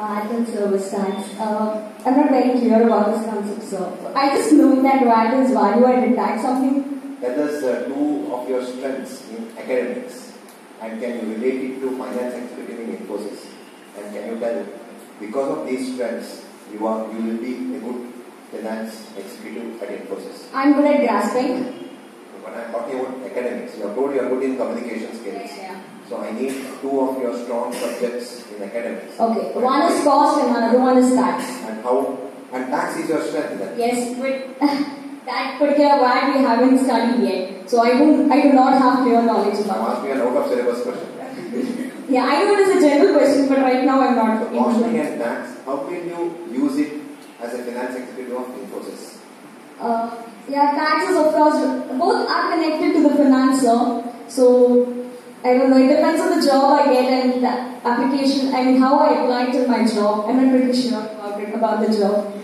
And service tax. Uh, I'm not very clear about this concept, sir. I just know that VAT is value-added tax, something. That is uh, two of your strengths in academics. And can you relate it to finance executive in Infosys? And can you tell, because of these strengths, you are you will be a good finance executive at Infosys. I'm good at grasping. But I'm talking about You told you are good in communication skills. Yeah. So I need two of your strong subjects in academics. Okay, one is cost and another one is tax. And how and tax is your strength then. Yes, but that particular VAT we haven't studied yet. So I don't, I do not have clear knowledge Now about ask me an out of syllabus question. Yeah, I know it is a general question, but right now I'm not. So costing and tax, how can you use it as a finance executive of Infosys? Uh, yeah, taxes of course, both are connected to the financer. So I don't know, it depends on the job I get and the application, mean how I apply to my job. I'm not pretty sure about about the job.